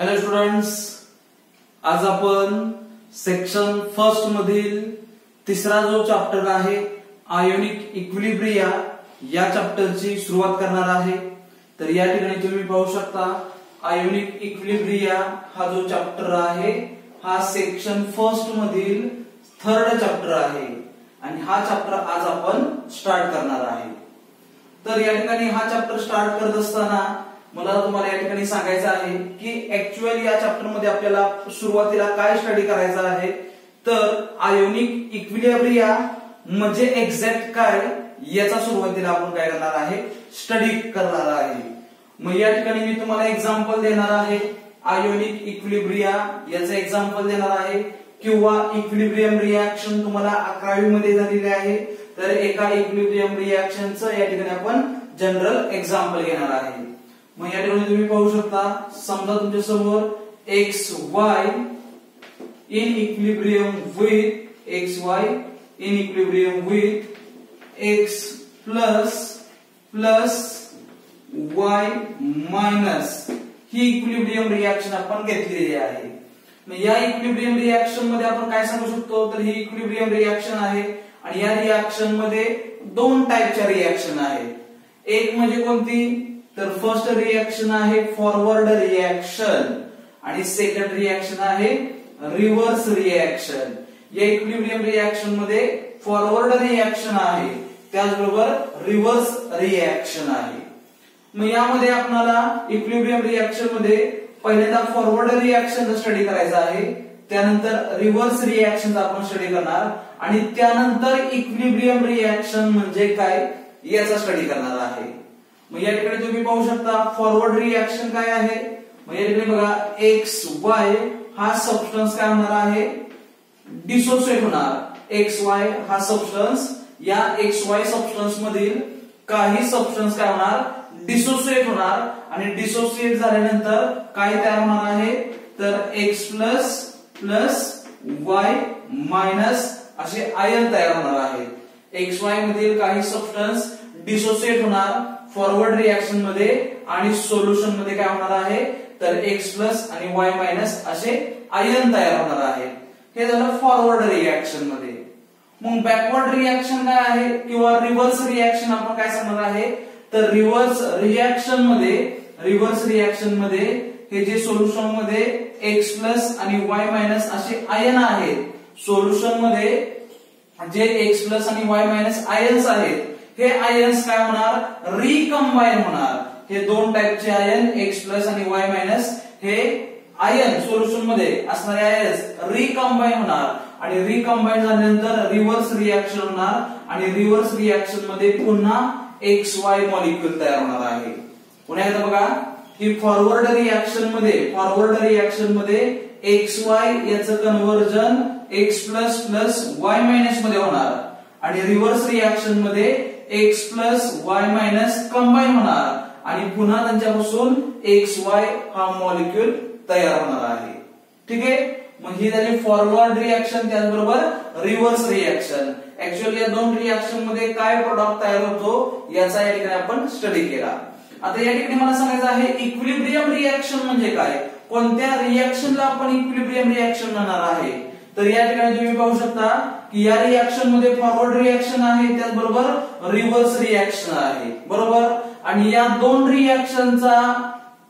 Hello students आज आपण section first मधील तिसरा जो चॅप्टर आहे आयोनिक इक्विलिब्रिया या चॅप्टरची सुरुवात करणार आहे. तर या ठिकाणी तुम्ही पाहू शकता आयोनिक इक्विलिब्रिया हा जो चॅप्टर आहे हा सेक्शन फर्स्ट मधील थर्ड चॅप्टर आहे. आणि हा चॅप्टर आज आपण स्टार्ट करणार आहे. तर या ठिकाणी हा चॅप्टर स्टार्ट करत असताना मला तुम्हाला या ठिकाणी सांगायचं आहे की ऍक्च्युअल या चॅप्टरमध्ये आपल्याला सुरुवातीला काय स्टडी करायचं आहे? तर आयोनिक इक्विलिब्रिया म्हणजे एक्झॅक्ट काय याचा सुरुवातीला आपण काय करणार आहे? स्टडी करणार आहे. मग या ठिकाणी मी तुम्हाला एक्झाम्पल देणार आहे. आयोनिक इक्विलिब्रिया याचं एक्झाम्पल देणार आहे. किंवा इक्विलिब्रियम रिॲक्शन तुम्हाला अकरावी मध्ये झालेले आहे. तर एका इक्विलिब्रियम रिॲक्शनचं या ठिकाणी आपण जनरल एक्झाम्पल घेणार आहे. मग या ठिकाणी तुम्ही पाहू शकता समजा तुमच्यासमोर X Y in equilibrium with X Y in equilibrium with X plus plus Y minus he equilibrium reaction आपण घेतलेली आहे. मग या इक्विब्रियम रिॲक्शनमध्ये आपण काय सांगू शकतो? तर ही इक्विब्रियम रिॲक्शन आहे आणि या रिॲक्शनमध्ये दोन टाईपच्या रिॲक्शन आहेत. एक म्हणजे कोणती? तर फर्स्ट रिएक्शन आहे फॉरवर्ड रिएक्शन आणि सेकंड रिॲक्शन आहे रिव्हर्स रिॲक्शन या इक्विलिब्रियम रिॲक्शनमध्ये फॉरवर्ड रिॲक्शन आहे त्याचबरोबर रिव्हर्स रिॲक्शन आहे. मग यामध्ये आपल्याला इक्विलिब्रियम रिॲक्शनमध्ये पहिल्यांदा फॉरवर्ड रिएक्शन स्टडी करायचा आहे त्यानंतर रिव्हर्स रिॲक्शन आपण स्टडी करणार आणि त्यानंतर इक्विलिब्रियम रिॲक्शन म्हणजे काय याचा स्टडी करणार आहे. मग या ठिकाणी तुम्ही पाहू शकता फॉरवर्ड रिॲक्शन काय आहे? मग या ठिकाणी बघा एक्स वाय हा सबस्टन्स काय होणार आहे? डिसोसिएट होणार. एक्स वाय हा सबस्टन्स या एक्स वाय सबस्टन्स मधील काही सबस्टन्स काय होणार? डिसोसिएट होणार. आणि डिसोसिएट झाल्यानंतर काय तयार होणार आहे? तर X plus plus Y minus असे आयन तयार होणार आहे. एक्स वाय मधील काही सबस्टन्स डिसोसिएट होणार. फॉरवर्ड रिॲक्शनमध्ये आणि सोल्युशनमध्ये काय होणार आहे? तर एक्स प्लस आणि वाय मायनस असे आयन तयार होणार आहे. हे झालं फॉरवर्ड रिॲक्शनमध्ये. मग बॅकवर्ड रिॲक्शन काय आहे? किंवा रिव्हर्स रिॲक्शन आपण काय सांगणार आहे? तर रिव्हर्स रिॲक्शनमध्ये रिव्हर्स रिॲक्शनमध्ये हे जे सोल्युशनमध्ये एक्स प्लस आणि वाय मायनस असे आयन आहेत. सोल्युशनमध्ये जे एक्स प्लस आणि वाय मायनस आयन्स आहेत हे आयन्स काय होणार? रिकंबाईन होणार. हे दोन टाईपचे आयन एक्स प्लस आणि वाय मायनस हे आयन सोल्युशनमध्ये असणारे आयन्स रिकंबाईन होणार. आणि रिकम्बाईन झाल्यानंतर रिव्हर्स रिॲक्शन होणार. आणि रिव्हर्स रिॲक्शनमध्ये पुन्हा एक्स वाय मॉलिक्युल तयार होणार आहे. पुन्हा एकदा बघा. की फॉरवर्ड रिॲक्शनमध्ये फॉरवर्ड रिॲक्शनमध्ये एक्स वाय याचं conversion X plus plus Y मायनसमध्ये होणार. आणि reverse रिॲक्शनमध्ये X plus Y minus combine होणार. आणि पुन्हा त्यांच्यापासून एक्स वाय हा मॉलिक्युल तयार होणार आहे. ठीक आहे? मग ही झाली फॉरवर्ड रिॲक्शन त्याचबरोबर रिव्हर्स रिॲक्शन ऍक्च्युअली या दोन रिॲक्शनमध्ये काय प्रोडक्ट तयार होतो याचा या ठिकाणी आपण स्टडी केला. आता या ठिकाणी मला सांगायचं आहे इक्विलिब्रियम रिॲक्शन म्हणजे काय? कोणत्या रिॲक्शनला आपण इक्विलिब्रियम रिॲक्शन म्हणणार आहे? तर या ठिकाणी तुम्ही पाहू शकता की या रिॲक्शनमध्ये फॉरवर्ड रिॲक्शन आहे त्याचबरोबर रिव्हर्स रिॲक्शन आहे. बरोबर? आणि या दोन रिॲक्शनचा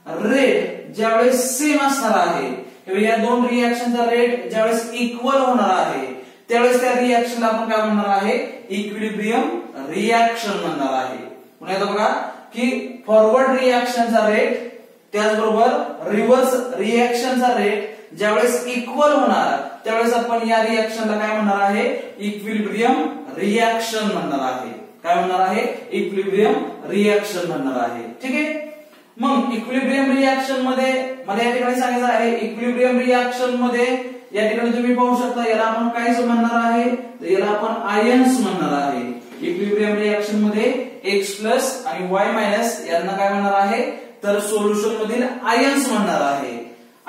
रेट ज्यावेळेस सेम असणार आहे किंवा या दोन रिॲक्शनचा रेट ज्यावेळेस इक्वल होणार आहे त्यावेळेस त्या रिॲक्शनला आपण काय म्हणणार आहे? इक्विलिब्रियम रिॲक्शन म्हणणार आहे. पुन्हा बघा की फॉरवर्ड रिॲक्शनचा रेट त्याचबरोबर रिव्हर्स रिॲक्शनचा रेट ज्यावेळेस इक्वल होणार त्यावेळेस आपण या रिॲक्शनला काय म्हणणार आहे? इक्विलिब्रियम रिॲक्शन म्हणणार आहे. काय म्हणणार आहे? इक्विलिब्रियम रिॲक्शन म्हणणार आहे. ठीक आहे? मग इक्विलिब्रियम रिॲक्शनमध्ये मला या ठिकाणी सांगायचं आहे इक्विलिब्रियम रिॲक्शनमध्ये या ठिकाणी तुम्ही पाहू शकता याला आपण काय म्हणणार आहे तर याला आपण आयन्स म्हणणार आहे. इक्विलिब्रियम रिॲक्शनमध्ये एक्स प्लस आणि वाय मायनस यांना काय म्हणणार आहे? तर सोल्युशन मधील आयन्स म्हणणार आहे.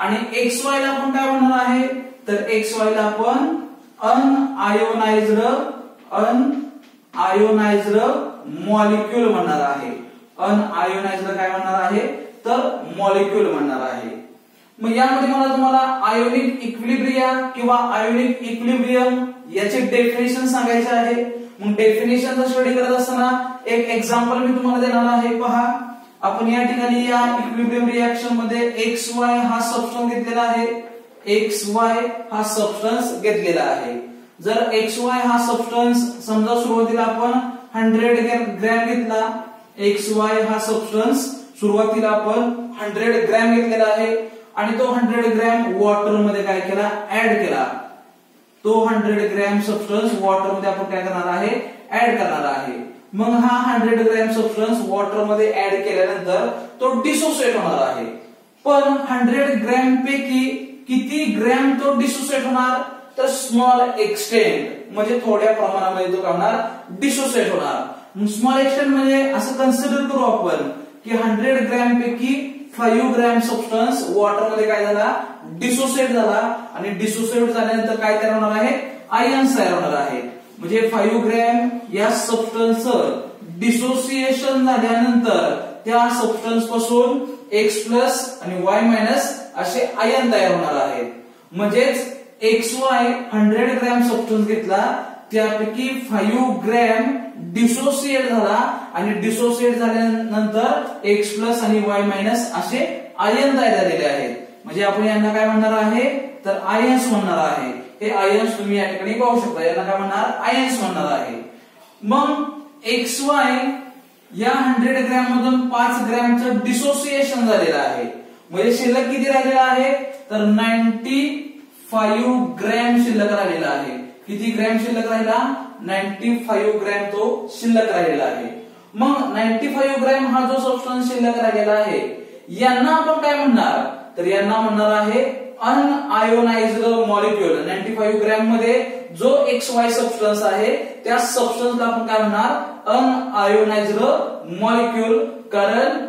आणि एक्स वाय ला आपण काय म्हणणार आहे? तर एक्स वाय ला आपण अनआयोनाइज्ड अन आयोनाइज्ड मॉलिक्युल म्हणणार आहे. अनआयोनाइज्ड काय म्हणणार आहे? तर मॉलिक्युल म्हणणार आहे. मग यामध्ये मला तुम्हाला आयोनिक इक्विलिब्रिया किंवा आयोनिक इक्विलिब्रियम याचे डेफिनेशन सांगायचे आहे. मग डेफिनेशनचा स्टडी करत असताना एक एक्झाम्पल मी तुम्हाला देणार आहे. पहा. आपण या ठिकाणी या इक्विलिब्रियम रिएक्शनमध्ये एक्स वाय हा सबस्टन्स घेतलेला आहे. एक्स वाय हा सबस्टन्स घेतलेला आहे. जर एक्स वाय हा सबस्टन्स समजा सुरुवातीला आपण हंड्रेड ग्रॅम घेतला एक्स वाय हा सबस्टन्स सुरुवातीला आपण हंड्रेड ग्रॅम घेतलेला आहे आणि तो हंड्रेड ग्रॅम वॉटरमध्ये काय केला? ऍड केला. तो हंड्रेड ग्रॅम सबस्टन्स वॉटरमध्ये आपण काय करणार आहे? ऍड करणार आहे. मग हा हंड्रेड ग्रॅम सबस्टन्स वॉटरमध्ये ऍड केल्यानंतर तो डिसोसिएट होणार आहे. पण हंड्रेड ग्रॅम पैकी किती ग्रॅम तो डिसोसिएट होणार? तर स्मॉल एक्सटेंट म्हणजे थोड्या प्रमाणामध्ये तो करणार डिसोसिएट होणार. स्मॉल एक्सटेंट म्हणजे असं कन्सिडर करू आपण की हंड्रेड ग्रॅम पैकी फाईव्ह ग्रॅम सबस्टन्स वॉटरमध्ये काय झाला? डिसोसिएट झाला. आणि डिसोसिएट झाल्यानंतर काय तयार होणार आहे? आयन्स तयार होणार आहे. म्हणजे फाईव्ह ग्रॅम या सबस्टन्स डिसोसिएशन झाल्यानंतर त्या सबस्टन्सपासून एक्स प्लस आणि वाय मायनस असे आयन तयार होणार आहेत. म्हणजेच X Y hundred gram substance घेतला त्यापैकी फाईव्ह ग्रॅम डिसोसिएट झाला आणि डिसोसिएट झाल्यानंतर एक्स प्लस आणि वाय मायनस असे आयन तयार झालेले आहेत. म्हणजे आपण यांना काय म्हणणार आहे? तर आयन्स म्हणणार आहे. हे आयन्स तुम्ही या ठिकाणी पाहू शकता. यांना काय म्हणणार? आयन्स म्हणणार आहे. मग एक्स वाय या हंड्रेड ग्रॅम मधून पाच ग्रॅमचं डिसोसिएशन झालेलं आहे. म्हणजे शिल्लक किती राहिलेला आहे? तर नाईन्टी फाईव्ह ग्रॅम शिल्लक राहिलेला आहे. किती ग्रॅम शिल्लक राहिला? नाईन्टी फाईव्ह ग्रॅम तो शिल्लक राहिलेला आहे. मग नाईन्टी फाईव्ह ग्रॅम हा जो सबस्टन्स शिल्लक राहिलेला आहे यांना आपण काय म्हणणार? तर यांना म्हणणार आहे अनआयोनाइज्ड मॉलिक्युल नाईन्टी फाईव्ह ग्रॅममध्ये जो एक्स वाय सबस्टन्स आहे त्या सबस्टन्सला आपण काय म्हणणार? अनआयोनाइज्ड मॉलिक्युल कारण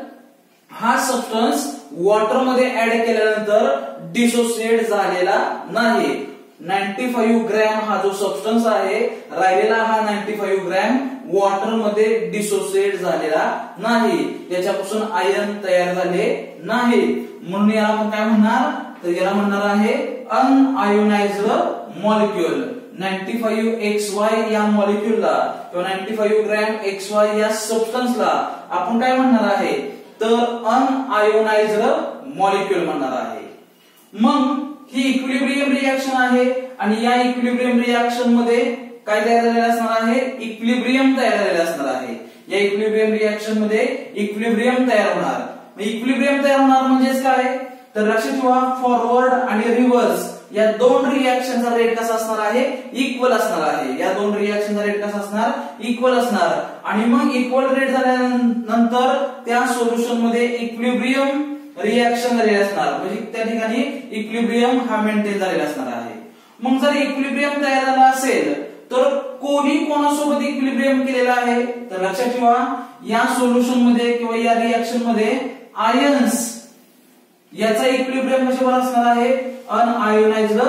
हा सबस्टन्स वॉटरमध्ये ऍड केल्यानंतर डिसोसिएट झालेला नाही. नाईन्टी फाईव्ह ग्रॅम हा जो सबस्टन्स आहे राहिलेला हा नाईन्टी फाईव्ह ग्रॅम वॉटरमध्ये डिसोसिएट झालेला नाही. याच्यापासून आयन तयार झाले नाही. म्हणून याला आपण काय म्हणणार? तर याला म्हणणार आहे unionized molecule ninety five X Y या मॉलिक्युलला किंवा ninety five gram X Y या सबस्टन्सला आपण काय म्हणणार आहे? तर अनआयोनाइज्ड मॉलिक्युल म्हणणार आहे. मग ही इक्विलिब्रियम रिॲक्शन आहे आणि या इक्विलिब्रियम रिॲक्शनमध्ये काय तयार झालेलं असणार आहे? इक्विलिब्रियम तयार झालेलं असणार आहे. या इक्विलिब्रियम रिॲक्शनमध्ये इक्विलिब्रियम तयार होणार. इक्विलिब्रियम तयार होणार म्हणजेच काय? तर लक्षात ठेवा फॉरवर्ड आणि रिव्हर्स या दोन रिएक्शनचा रेट कसा असणार आहे? इक्वल असणार आहे. या दोन रिएक्शनचा रेट कसा असणार? इक्वल असणार. आणि मग इक्वल रेट झाल्यानंतर त्या सोल्युशनमध्ये इक्विब्रियम रिएक्शन झालेले असणार. म्हणजे त्या ठिकाणी इक्विब्रियम हा मेंटेन झालेला असणार आहे. मग जर इक्विब्रियम तयार झाला असेल तर कोणी कोणासोबत इक्विलिब्रियम केलेला आहे? तर लक्षात ठेवा या सोल्युशनमध्ये किंवा या रिएक्शनमध्ये आयन्स याचा इक्विलिब्रियम म्हणजे कशावर असणार आहे अनआयोनाइज्ड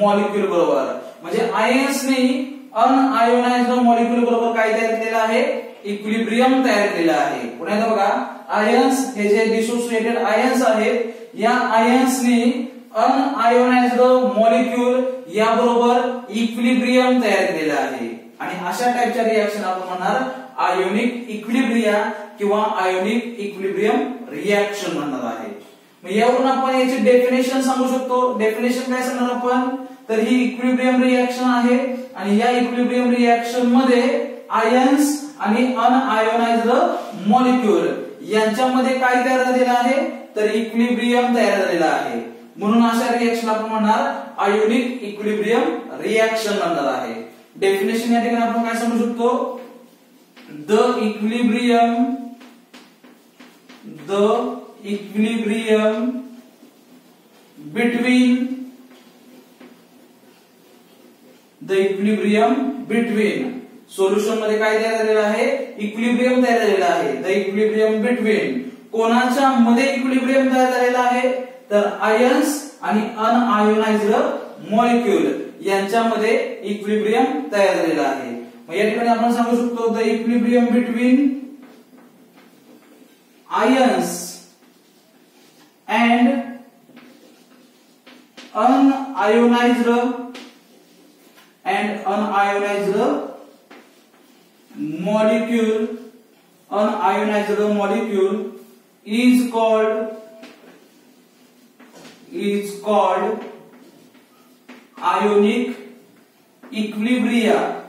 मॉलिक्युल बरोबर. म्हणजे आयन्सने अनआयोनाइज्ड मॉलिक्युल बरोबर काय तयार केलेलं आहे? इक्विलिब्रियम तयार केलेलं आहे. पुन्हा बघा. आयन्स हे जे डिसोसिएटेड आयन्स आहेत या आयन्सने अनआयोनाइज्ड मॉलिक्युल याबरोबर इक्विलिब्रियम तयार केलेलं आहे. आणि अशा टाइपच्या रिएक्शन आपण म्हणणार आयोनिक इक्विलिब्रिया किंवा आयोनिक इक्विलिब्रियम रिएक्शन म्हणणार आहे. मग यावरून आपण याची डेफिनेशन सांगू शकतो. डेफिनेशन काय सांगणार आपण? तर ही इक्विब्रियम रिएक्शन आहे आणि या इक्विब्रियम रिएक्शनमध्ये आयन्स आणि अनआयोनाइज्ड मॉलिक्युल यांच्यामध्ये काय तयार झालेलं आहे? तर इक्विब्रियम तयार झालेला आहे. म्हणून अशा रिएक्शन आपण म्हणणार आयोनिक इक्विब्रियम रिएक्शन म्हणणार आहे. डेफिनेशन या ठिकाणी आपण काय सांगू शकतो? The equilibrium the equilibrium between the equilibrium between सोल्युशनमध्ये काय तयार झालेलं आहे? इक्विलिब्रियम तयार झालेला आहे. द इक्विलिब्रियम बिटवीन कोणाच्या मध्ये इक्विलिब्रियम तयार झालेला आहे? तर आयन्स आणि अनआयोनाइज्ड मॉलिक्युल यांच्यामध्ये इक्विलिब्रियम तयार झालेला आहे. मग या ठिकाणी आपण सांगू शकतो the equilibrium between ions and unionized and unionized molecule unionized molecule is called is called ionic equilibria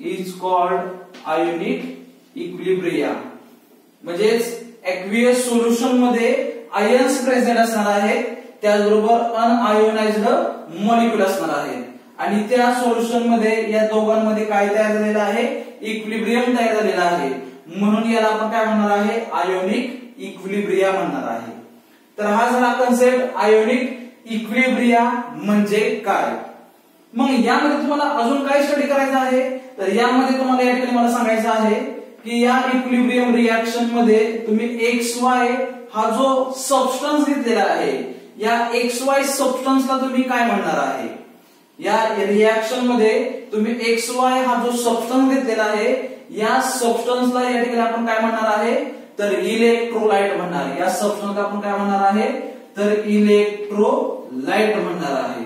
is called ionic equilibria म्हणजेच एक्वियस सोल्युशनमध्ये आयन्स प्रेझेंट असणार आहे. त्याचबरोबर अनआयोनाइज्ड मॉलिक्युल असणार आहे. आणि त्या सोल्युशनमध्ये या दोघांमध्ये काय तयार झालेलं आहे? इक्विलिब्रियम तयार झालेला आहे. म्हणून याला आपण काय म्हणणार आहे? आयोनिक इक्विलिब्रिया म्हणणार आहे. तर हा झाला कन्सेप्ट आयोनिक इक्विलिब्रिया म्हणजे काय? मग यामध्ये तुम्हाला अजून काय स्टडी करायचं आहे? तर यामध्ये तुम्हाला या ठिकाणी मला सांगायचं आहे की या इक्विलिब्रियम रिॲक्शनमध्ये तुम्ही एक्स वाय हा जो सबस्टन्स घेतलेला आहे या एक्स वाय सबस्टन्सला तुम्ही काय म्हणणार आहे? या रिॲक्शनमध्ये तुम्ही एक्स वाय हा जो सबस्टन्स घेतलेला आहे या सबस्टन्सला या ठिकाणी आपण काय म्हणणार आहे? तर इलेक्ट्रोलाइट म्हणणार या सबस्टन्सला आपण काय म्हणणार आहे? तर इलेक्ट्रोलाइट म्हणणार आहे.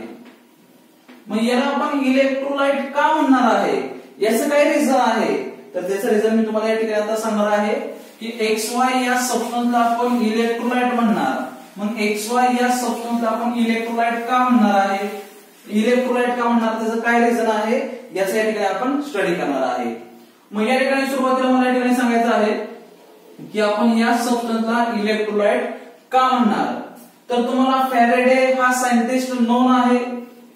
मग याला आपण इलेक्ट्रोलाइट का म्हणणार आहे? याचं काय रिझन आहे? तर त्याचं रिझन मी तुम्हाला या ठिकाणी आता सांगणार आहे की एक्स वाय या सबस्टन्सला आपण इलेक्ट्रोलाइट म्हणणार. मग एक्स वाय या सबस्टन्सला आपण इलेक्ट्रोलाइट का म्हणणार आहे? इलेक्ट्रोलाइट का म्हणणार? त्याचं काय रिझन आहे? याचं या ठिकाणी आपण स्टडी करणार आहे. मग या ठिकाणी सुरुवातीला मला या ठिकाणी सांगायचं आहे की आपण या सबस्टन्सला इलेक्ट्रोलाइट का म्हणणार? तर तुम्हाला फॅरेडे हा सायंटिस्ट नोन आहे.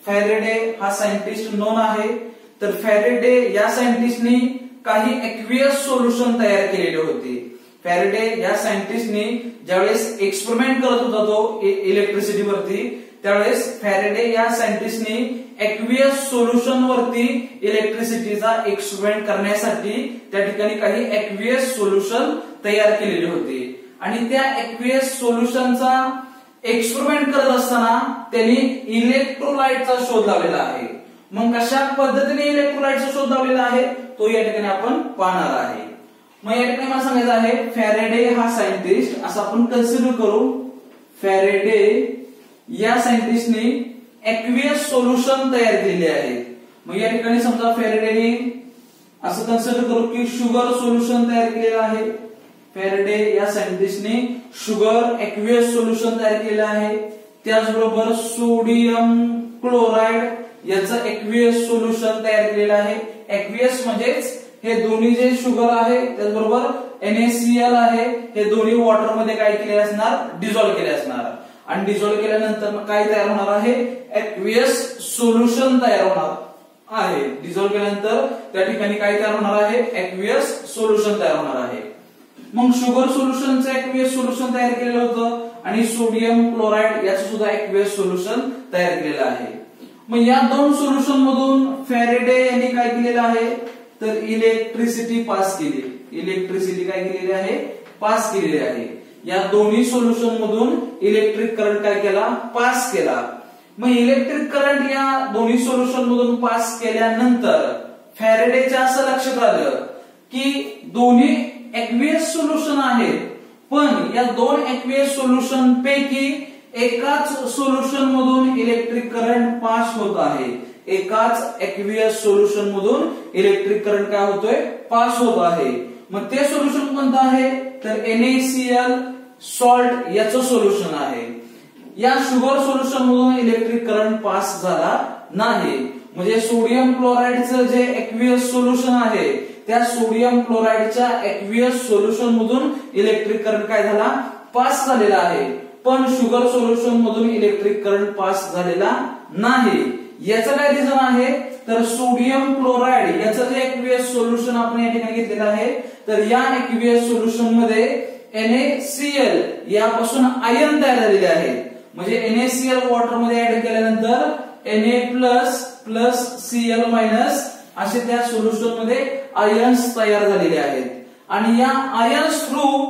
फॅरेडे हा सायंटिस्ट नोन आहे. तर फॅरेडे या सायंटिस्टनी काही एक्वियस सोल्युशन तयार केलेले होते. फॅरेडे या सायंटिस्टनी ज्यावेळेस एक्सपेरिमेंट करत होता तो इलेक्ट्रिसिटी वरती त्यावेळेस फॅरेडे या सायंटिस्टनी एक्वियस सोल्युशन वरती इलेक्ट्रिसिटीचा एक्सपेरिमेंट करण्यासाठी त्या ठिकाणी काही एक्वियस सोल्युशन तयार केलेले होते. आणि त्या एक्वियस सोल्युशनचा एक्सपेरिमेंट करत असताना त्यांनी इलेक्ट्रोलाइटचा शोध लावलेला आहे. मग कशा पद्धतीने इलेक्ट्रोलाइटचा शोध लावलेला आहे? तो या ठिकाणी आपण पाहणार आहे. मग या ठिकाणी मला सांगायचं आहे फॅरेडे हा सायंटिस्ट असं आपण कन्सिडर करू. फॅरेडे या सायंटिस्टने एक्वियस सोल्युशन तयार केले आहे. मग या ठिकाणी समजा फेरेडेने असं कन्सिडर करू की शुगर सोल्युशन तयार केलेलं आहे. फेरेडे या सायंटिस्टने शुगर एक्वियस सोल्युशन तयार केलं आहे. त्याचबरोबर सोडियम क्लोराईड याचं एक्विएस सोल्युशन तयार केलेलं आहे. एक्विएस म्हणजेच हे दोन्ही जे शुगर आहे त्याचबरोबर एनएसीएल आहे हे दोन्ही वॉटरमध्ये काय केले असणार? डिझॉल्व केले असणार. आणि डिझॉल्व केल्यानंतर काय तयार होणार आहे? एक्विएस सोल्युशन तयार होणार आहे. डिझॉल्व केल्यानंतर त्या ठिकाणी काय तयार होणार आहे? एक्विएस सोल्युशन तयार होणार आहे. मग शुगर सोल्युशनचं एक्विएस सोल्युशन तयार केलेलं होतं. आणि सोडियम क्लोराईड याचं सुद्धा एक्विएस सोल्युशन तयार केलेलं आहे. मग या दोन सोल्युशन मधून फॅरेडे यांनी काय केलेलं आहे? तर इलेक्ट्रिसिटी पास केली. इलेक्ट्रिसिटी काय केलेली आहे? पास केलेली आहे. या दोन्ही सोल्युशन मधून इलेक्ट्रिक करंट काय केला? पास केला. मग इलेक्ट्रिक करंट या दोन्ही सोल्युशन मधून पास केल्यानंतर फॅरेडेच्या असं लक्षात आलं की दोन्ही एक्वियस सोल्युशन आहेत. पण या दोन एक्वियस सोल्युशन पैकी एकाच सोल्युशन मधून इलेक्ट्रिक करंट पास होत आहे. एकाच एक्वियस सोल्युशन मधून इलेक्ट्रिक करंट काय होतोय? पास होत आहे. मग ते सोल्युशन कोणतं आहे? तर एनएसीएल सॉल्ट याचं सोल्युशन आहे. या शुगर सोल्युशन मधून इलेक्ट्रिक करंट पास झाला नाही. म्हणजे सोडियम क्लोराईडचं जे एक्वियस सोल्युशन आहे त्या सोडियम क्लोराईडच्या एक्वियस सोल्युशन मधून इलेक्ट्रिक करंट काय झाला? पास झालेला आहे. पण शुगर सोल्युशन मधून इलेक्ट्रिक करंट पास झालेला नाही. याचं काय रिझन आहे? तर सोडियम क्लोराईड याचं जे एक्विएस सोल्युशन आपण या ठिकाणी घेतलेलं आहे तर या एक्विएस सोल्युशनमध्ये एनएसीएल यापासून आयन तयार झालेले आहेत म्हणजे एनएसीएल वॉटरमध्ये ऍड केल्यानंतर NA plus plus CL minus असे त्या सोल्युशनमध्ये आयन्स तयार झालेले आहेत. आणि या आयन्स थ्रू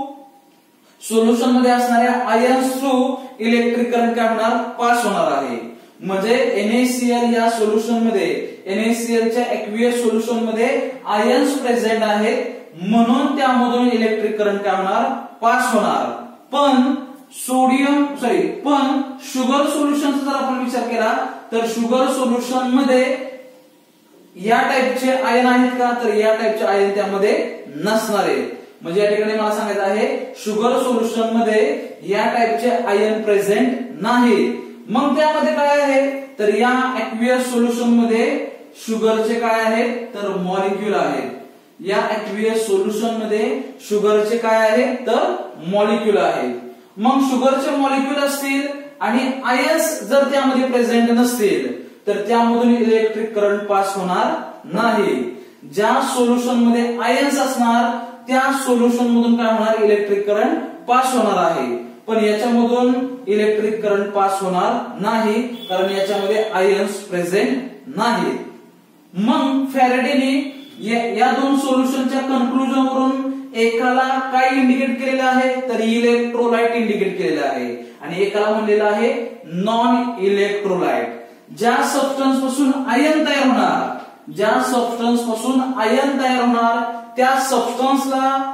सोल्युशनमध्ये असणाऱ्या आयन्स थ्रू इलेक्ट्रिक करंट काय होणार पास होणार आहे म्हणजे एनएसीएल या सोल्युशनमध्ये एनएसीएलच्या एक्विएस सोल्युशनमध्ये आयन्स प्रेझेंट आहेत. म्हणून त्यामधून इलेक्ट्रिक करंट काय होणार. पास होणार पण सोडियम सॉरी पण शुगर सोल्युशनचा जर आपण विचार केला तर शुगर सोल्युशनमध्ये या टाईपचे आयन आहेत का? तर या टाईपचे आयन त्यामध्ये नसणार आहेत म्हणजे या ठिकाणी मला सांगायचं आहे शुगर सोल्युशनमध्ये या टाइपचे आयन प्रेझेंट नाही. मग त्यामध्ये काय आहे? तर या ऍक्वियस सोल्युशनमध्ये शुगरचे काय आहेत तर मॉलिक्युल आहेत या ऍक्वियस सोल्युशनमध्ये शुगरचे काय आहेत तर मॉलिक्युल आहेत मग शुगरचे मॉलिक्युल असतील आणि आयन्स जर त्यामध्ये प्रेझेंट नसतील तर त्यामधून इलेक्ट्रिक करंट पास होणार नाही. ज्या सोल्युशनमध्ये आयन्स असणार त्या सोल्युशन मधून काय होणार? इलेक्ट्रिक करंट पास होणार आहे. पण याच्यामधून इलेक्ट्रिक करंट पास होणार नाही कारण याच्यामध्ये आयन्स प्रेझेंट नाही. मग फॅरेडेने या दोन सोल्युशनच्या कन्क्लुजन वरून एकाला काय इंडिकेट केलेलं आहे? तर इलेक्ट्रोलाइट इंडिकेट केलेलं आहे. आणि एकाला म्हणलेलं आहे नॉन इलेक्ट्रोलाइट ज्या सबस्टन्सपासून आयन तयार होणार ज्या सबस्टन्सपासून आयन तयार होणार त्या सबस्टन्सला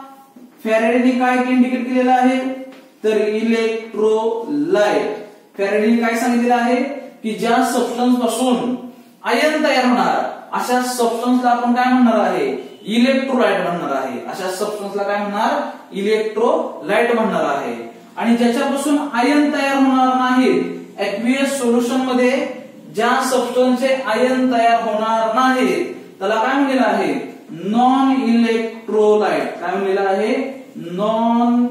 फेरेडीने काय इंडिकेट केलेलं आहे? तर इलेक्ट्रोलाइट फॅरेडेने काय सांगितलेलं आहे? की ज्या सबस्टन्सपासून आयन तयार होणार अशा सबस्टन्सला आपण काय म्हणणार आहे? इलेक्ट्रोलाइट म्हणणार आहे. अशा सबस्टन्सला काय म्हणणार? इलेक्ट्रोलाइट म्हणणार आहे. आणि ज्याच्यापासून आयन तयार होणार नाहीत एक्विएस सोल्युशनमध्ये ज्या सबस्टन्सचे आयन तयार होणार नाही त्याला काय म्हणलेलं आहे? नॉन इलेक्ट्रोलाइट काय म्हणलेलं आहे? नॉन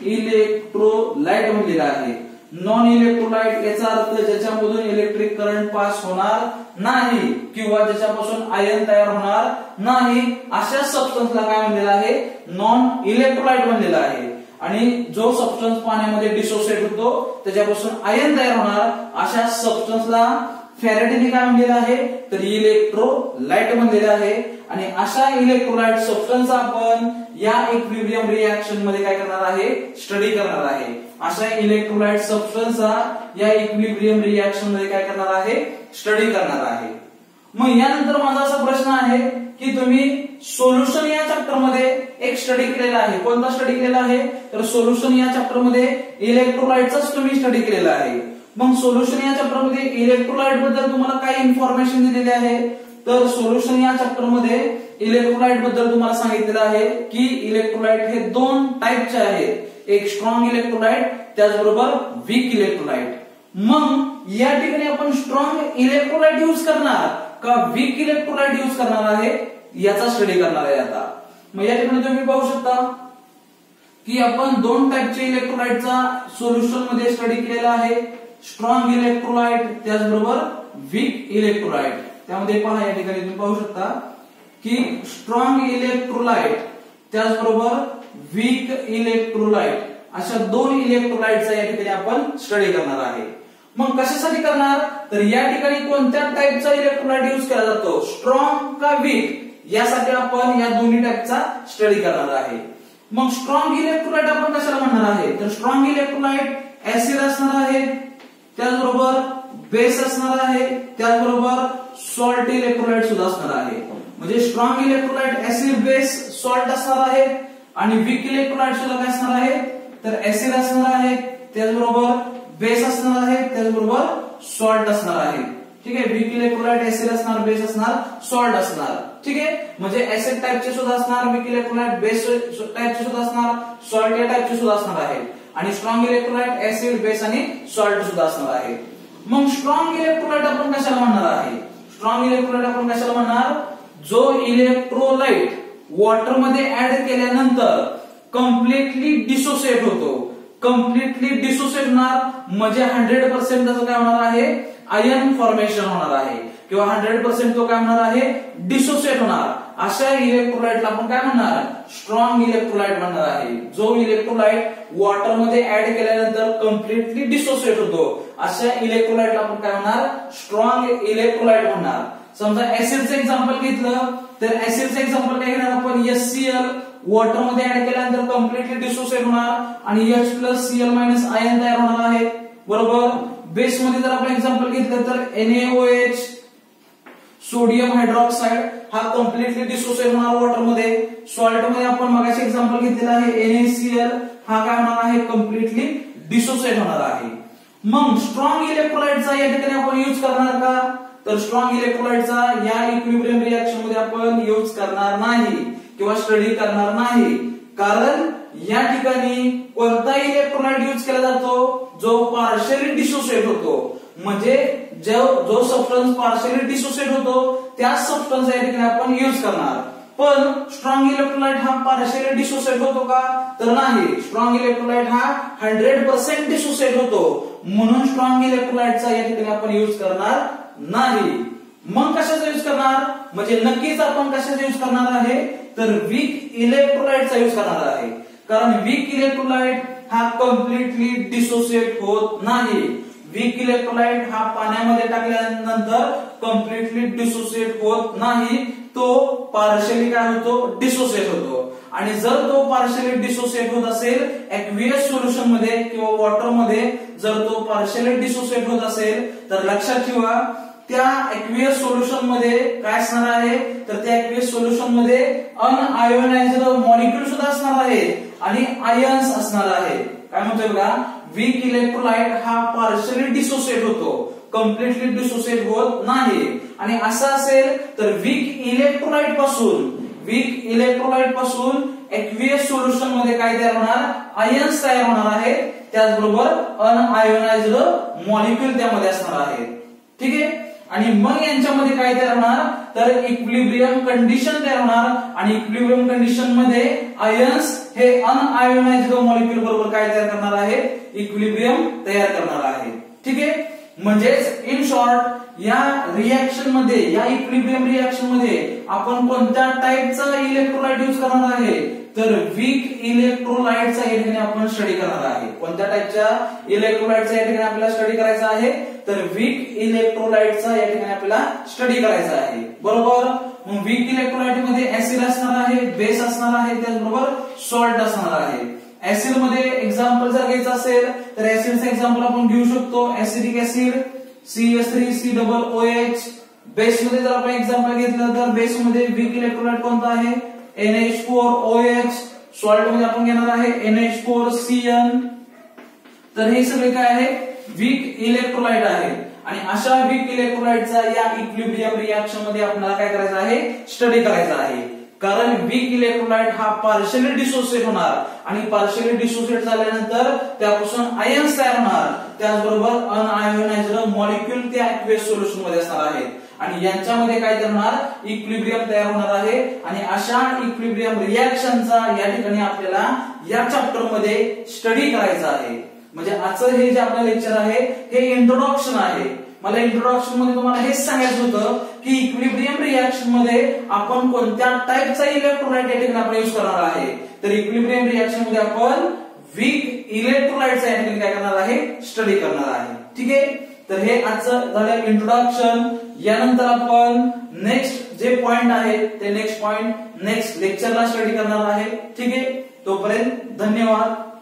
इलेक्ट्रोलाइट म्हणलेलं आहे. नॉन इलेक्ट्रोलाइट याचा अर्थ ज्याच्यामधून इलेक्ट्रिक करंट पास होणार नाही किंवा ज्याच्यापासून आयन तयार होणार नाही अशा सबस्टन्सला काय म्हणलेलं आहे? नॉन इलेक्ट्रोलाइट म्हणलेलं आहे. आणि जो सबस्टन्स पाण्यामध्ये डिसोसिएट होतो त्याच्यापासून आयन तयार होणार अशा सबस्टन्सला फॅरेडेने काय म्हणलेलं आहे? तर इलेक्ट्रोलाइट म्हणलेलं आहे. आणि अशा इलेक्ट्रोलाइट सबस्टन्स आपण या इक्विलिब्रियम रिएक्शनमध्ये काय करणार आहे? स्टडी करणार आहे. अशा इलेक्ट्रोलाइट सबस्टन्सचा या इक्विलिब्रियम रिएक्शनमध्ये काय करणार आहे? स्टडी करणार आहे. मग यानंतर माझा असा प्रश्न आहे की तुम्ही सोल्युशन या चॅप्टरमध्ये एक स्टडी केलेला आहे. कोणता स्टडी केलेला आहे? तर सोल्युशन या चॅप्टरमध्ये इलेक्ट्रोलाइटचाच तुम्ही स्टडी केलेला आहे. मग सोल्युशन या चॅप्टरमध्ये इलेक्ट्रोलाइटबद्दल तुम्हाला काय इन्फॉर्मेशन दिलेली आहे? तर सोल्युशन या चॅप्टरमध्ये इलेक्ट्रोलाइटबद्दल तुम्हाला सांगितलेलं आहे की इलेक्ट्रोलाइट हे दोन टाईपचे आहेत. एक स्ट्रॉंग इलेक्ट्रोलाइट त्याचबरोबर वीक इलेक्ट्रोलाइट मग या ठिकाणी आपण स्ट्रॉंग इलेक्ट्रोलाइट यूज करणार का वीक इलेक्ट्रोलाइट यूज करणार आहे? याचा स्टडी करणार आहे आता. मग या ठिकाणी तुम्ही पाहू शकता की आपण दोन टाईपचे इलेक्ट्रोलाइटचा सोल्युशनमध्ये स्टडी केलेला आहे. स्ट्रॉंग इलेक्ट्रोलाइट त्याचबरोबर वीक इलेक्ट्रोलाइट त्यामध्ये पहा या ठिकाणी तुम्ही पाहू शकता की स्ट्रॉंग इलेक्ट्रोलाइट त्याचबरोबर वीक इलेक्ट्रोलाइट अशा दोन इलेक्ट्रोलाइटचा या ठिकाणी आपण स्टडी करणार आहे. मग कशासाठी करणार? तर या ठिकाणी कोणत्या टाईपचा इलेक्ट्रोलाइट युज केला जातो? स्ट्रॉंग का वीक यासाठी आपण या दोन्ही टाईपचा स्टडी करणार आहे. मग स्ट्रॉंग इलेक्ट्रोलाइट आपण कशाला म्हणणार आहे? तर स्ट्रॉंग इलेक्ट्रोलाइट ऍसिड असणार आहे. त्याचबरोबर बेस असणार आहे त्याचबरोबर सॉल्ट इलेक्ट्रोलाइट सुद्धा असणार आहे. म्हणजे strong electrolyte acid base salt असणार आहे आणि वीक इलेक्ट्रोलाइट सुद्धा काय असणार आहे? तर ऍसिड असणार आहे त्याचबरोबर बेस असणार आहे त्याचबरोबर सॉल्ट असणार आहे. ठीक आहे? वीक इलेक्ट्रोलाइट ऍसिड असणार बेस असणार सॉल्ट असणार. ठीक आहे? म्हणजे ऍसिड टाइपचे सुद्धा असणार वीक इलेक्ट्रोलाइट बेस टाइपचे सुद्धा असणार सॉल्ट या टाइपचे सुद्धा असणार आहे. आणि स्ट्रॉंग इलेक्ट्रोलाइट ऍसिड बेस आणि सॉल्ट सुद्धा असणार आहे. मग स्ट्रॉंग इलेक्ट्रोलाइट आपण कशाला म्हणणार आहे? स्ट्रॉंग इलेक्ट्रोलाइट आपण कशाला म्हणणार? जो इलेक्ट्रोलाइट वॉटरमध्ये ऍड केल्यानंतर कम्प्लिटली डिसोसिएट होतो. कम्प्लिटली डिसोसिएट होणार म्हणजे हंड्रेड पर्सेंट त्याचं काय होणार आहे? आयन फॉर्मेशन होणार आहे. किंवा हंड्रेड पर्सेंट तो काय होणार आहे? डिसोसिएट होणार. अशा इलेक्ट्रोलाइटला आपण काय म्हणणार? स्ट्रॉंग इलेक्ट्रोलाइट म्हणणार आहे. जो इलेक्ट्रोलाइट वॉटरमध्ये ऍड केल्यानंतर कम्प्लिटली डिसोसिएट होतो. अशा इलेक्ट्रोलाइटला आपण काय म्हणणार? स्ट्रॉंग इलेक्ट्रोलाइट म्हणणार. समजा ऍसिडचं एक्झाम्पल घेतलं तर ऍसिडचं एक्झाम्पल काय घेणार आपण? एससीएल वॉटरमध्ये वॉटरमध्ये ऍड केल्यानंतर कम्प्लिटली डिसोसिएट होणार आणि H plus CL minus ion तयार होणार आहे. बरोबर? बेस मध्ये जर आपण एक्झाम्पल घेतलं तर N A O H sodium hydroxide हा कम्प्लिटली डिसोसिएट होणार वॉटरमध्ये सॉल्टमध्ये आपण मगाशी एक्झाम्पल घेतलेला आहे एनएसीएल हा काय होणार आहे? कम्प्लिटली डिसोसिएट होणार आहे. मग स्ट्रॉंग इलेक्ट्रोलाइटचा या ठिकाणी आपण युज करणार का? तर स्ट्रॉंग इलेक्ट्रोलाइटचा या इक्विब्रियम रिएक्शनमध्ये आपण युज करणार नाही किंवा स्टडी करणार नाही. कारण या ठिकाणी कोणता इलेक्ट्रोलाइट युज केला जातो? जो पार्शली डिसोसिएट होतो. म्हणजे जो जो सबस्टन्स पार्शली डिसोसिएट होतो त्या सबस्टन्स या ठिकाणी आपण युज करणार. पण स्ट्रॉंग इलेक्ट्रोलाइट हा पार्शली डिसोसिएट होतो का? तर नाही. स्ट्रॉंग इलेक्ट्रोलाइट हा हंड्रेड पर्सेंट डिसोसिएट होतो. म्हणून स्ट्रॉंग इलेक्ट्रोलाइटचा या ठिकाणी आपण युज करणार नाही. मग कशाचा युज करणार? म्हणजे नक्कीच आपण कशाचा युज करणार आहे? तर वीक इलेक्ट्रोलाइटचा युज करणार आहे. कारण वीक इलेक्ट्रोलाइट हा कम्प्लिटली डिसोसिएट होत नाही. वीक इलेक्ट्रोलाइट हा पाण्यामध्ये टाकल्यानंतर कम्प्लिटली डिसोसिएट होत नाही. तो पार्शली काय होतो? डिसोसिएट होतो. आणि जर तो पार्शली डिसोसिएट होत असेल एक्वियस सोल्युशनमध्ये किंवा वॉटरमध्ये जर तो पार्शली डिसोसिएट होत असेल तर लक्षात ठेवा त्या एक्वियस सोल्युशनमध्ये काय असणार आहे? तर त्या एक्वियस सोल्युशनमध्ये अनआयोनाइज्ड मॉलिक्युल सुद्धा असणार आहे आणि आयन्स असणार आहे. काय म्हणतोय बघा? वीक इलेक्ट्रोलाइट हा पार्शली डिसोसिएट होतो. कम्प्लिटली डिसोसिएट होत नाही. आणि असं असेल तर वीक इलेक्ट्रोलाइटपासून वीक इलेक्ट्रोलाइटपासून एक्विएस सोल्युशनमध्ये काय तयार होणार? आयन्स तयार होणार आहे त्याचबरोबर अनआयोनाइज्ड मॉलिक्युल त्यामध्ये असणार आहे ठीक आहे? आणि मग यांच्यामध्ये काय तयार होणार? तर इक्विलिब्रियम कंडिशन तयार होणार. आणि इक्विलिब्रियम कंडिशनमध्ये आयन्स हे अनआयोनाइज्ड मॉलिक्युल बरोबर काय तयार करणार आहे? इक्विलिब्रियम तयार करणार आहे. ठीक आहे? म्हणजेच इन शॉर्ट या रिएक्शनमध्ये या इक्विलिब्रियम रिएक्शनमध्ये आपण कोणत्या टाईपचा इलेक्ट्रोलाइट युज करणार आहे? तर वीक इलेक्ट्रोलाइटचा या ठिकाणी आपण स्टडी करणार आहे. कोणत्या टाईपच्या इलेक्ट्रोलाइटचा या ठिकाणी आपल्याला स्टडी करायचा आहे? तर वीक इलेक्ट्रोलाइटचा या ठिकाणी आपल्याला स्टडी करायचा आहे. बरोबर? मग वीक इलेक्ट्रोलाइटमध्ये ऍसिड असणार आहे बेस असणार आहे त्याचबरोबर सॉल्ट असणार आहे. ऍसिडमध्ये एक्झाम्पल जर घ्यायचं असेल तर ऍसिडचं एक्झाम्पल आपण घेऊ शकतो. Acidic acid C S three C double O H base मध्ये जर आपण एक्झाम्पल घेतलं तर बेस मध्ये वीक इलेक्ट्रोलाइट कोणता आहे? N H four O H सॉल्टमध्ये आपण घेणार आहे N H four C N तर हे सगळे काय आहे? वीक इलेक्ट्रोलाइट आहे. आणि अशा वीक इलेक्ट्रोलाइटचा या इक्विलिब्रियम रिएक्शनमध्ये आपल्याला काय करायचं आहे? स्टडी करायचा आहे. कारण वीक इलेक्ट्रोलाइट हा पार्शली डिसोसिएट होणार आणि पार्शली डिसोसिएट झाल्यानंतर त्यापासून आयन्स तयार होणार. त्याचबरोबर अनआयोनाइज्ड मॉलिक्युल त्या एक्वेस सोल्युशनमध्ये असणार आहेत आणि यांच्यामध्ये काय करणार? इक्विब्रियम तयार होणार आहे. आणि अशा इक्विब्रियम रिॲक्शनचा या ठिकाणी आपल्याला या चॅप्टरमध्ये स्टडी करायचा आहे. म्हणजे आजचं हे जे आपलं लेक्चर आहे हे इंट्रोडक्शन आहे. मला इंट्रोडक्शनमध्ये तुम्हाला हेच सांगायचं होतं की इक्विलिब्रियम रिएक्शनमध्ये आपण कोणत्या टाईपचा इलेक्ट्रोलाइट आपण युज करणार आहे? तर इक्विलिब्रियम रिएक्शनमध्ये आपण वीक इलेक्ट्रोलाइटचा या काय करणार आहे? स्टडी करणार आहे. ठीक आहे? तर हे आजचं झालं इंट्रोडक्शन यानंतर आपण नेक्स्ट जे पॉइंट आहे ते नेक्स्ट पॉइंट नेक्स्ट लेक्चरला स्टडी करणार आहे. ठीक आहे? तोपर्यंत धन्यवाद.